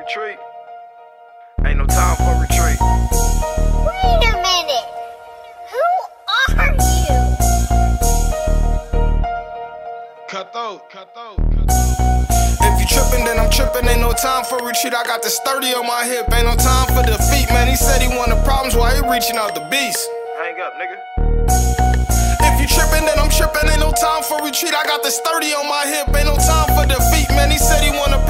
retreat. Ain't no time for retreat. Wait a minute. Who are you? Cut throat, cut throat, cut throat. If you trippin', then I'm trippin'. Ain't no time for retreat. I got the sturdy on my hip. Ain't no time for defeat, man. He said he wanted problems while he reaching out the beast. Hang up, nigga. If you trippin', then I'm trippin'. Ain't no time for retreat. I got the sturdy on my hip. Ain't no time for defeat, man. He said he wanted problems while he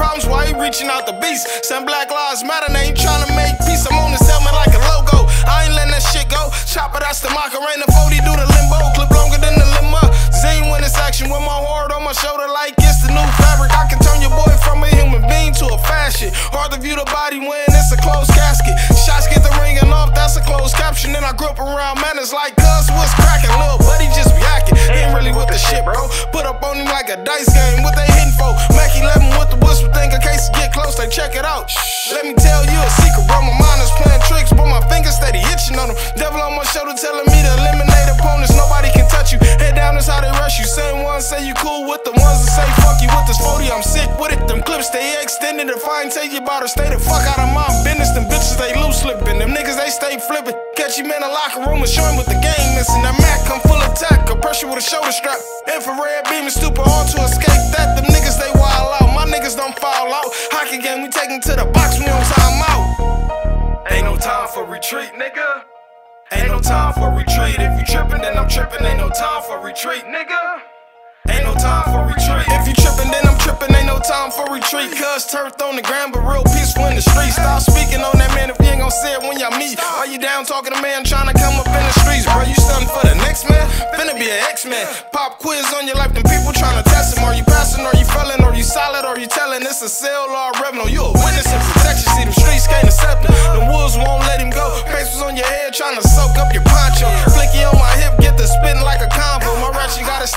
reaching out the beast. Send Black Lives Matter. They ain't trying to make peace. I'm on this helmet like a logo. I ain't letting that shit go. Chopper, that's the Macarena. 40 do the limbo. Clip longer than the limo. Zine when it's action with my heart on my shoulder like it's the new fabric. I can turn your boy from a human being to a fashion. Hard to view the body when it's a closed casket. Shots get the ringing off, that's a closed caption. And I grew up around manners like cuz what's cracking. Little buddy just be acting. Ain't really with the shit, bro. Put up on him like a dice game. You cool with the ones that say fuck you with this 40. I'm sick with it. Them clips stay extended. If I ain't tell you about it, stay the fuck out of my business. Them bitches they loose slipping. Them niggas they stay flipping. Catch you in the locker room and show him with the game missing. That Mac come full attack. A pressure with a shoulder strap. Infrared beam and stupid hard to escape that. Them niggas they wild out. My niggas don't fall out. Hockey game, we take 'em to the box. We on time out. Ain't no time for retreat, nigga. Ain't no time for retreat. If you trippin', then I'm trippin'. Ain't no time for retreat, nigga. No time for retreat. If you trippin', then I'm trippin'. Ain't no time for retreat. Cuz turfed on the ground, but real peaceful in the streets. Stop speaking on that man if you ain't gon' say it when y'all meet. Are you down talking to man trying to come up in the streets, bro? You stuntin' for the next man? Finna be an X-Man. Pop quiz on your life, them people trying to test him. Are you passing? Are you failing? Are you solid? Are you telling it's a cell or a revenue? You a witness and protection. See them streets can't accept him. The wolves won't let him go. Papers on your head trying to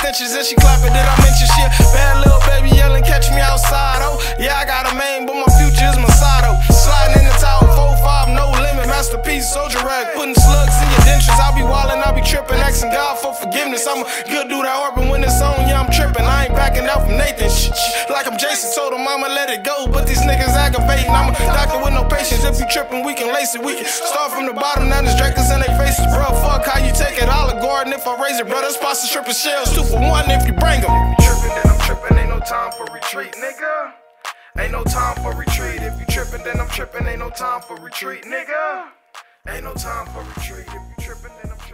extensions and she clapping. Did I mention shit? Bad little baby yelling, catch me outside. Oh, yeah, I got a main, but my future is Masato. Sliding in the tower, 4-5, no limit. Master P, soldier rag, putting slugs in your dentures. I'll be wildin', I'll be tripping, asking God for forgiveness. I'm a good dude heart, but when it's on, yeah, I'm tripping. I ain't backing out from Nathan. Shh, shh. Like I'm Jason, told him I'ma let it go. But niggas aggravating. I'm a doctor with no patience. If you tripping, we can lace it. We can start from the bottom, now there's Dracos in their faces. Bro, fuck how you take it. Olive Garden if I raise it, bro. That's pasta stripping shells. Two for one if you bring them. Tripping, then I'm tripping. Ain't no time for retreat, nigga. Ain't no time for retreat. If you tripping, then I'm tripping. Ain't no time for retreat, nigga. Ain't no time for retreat. If you tripping, then I'm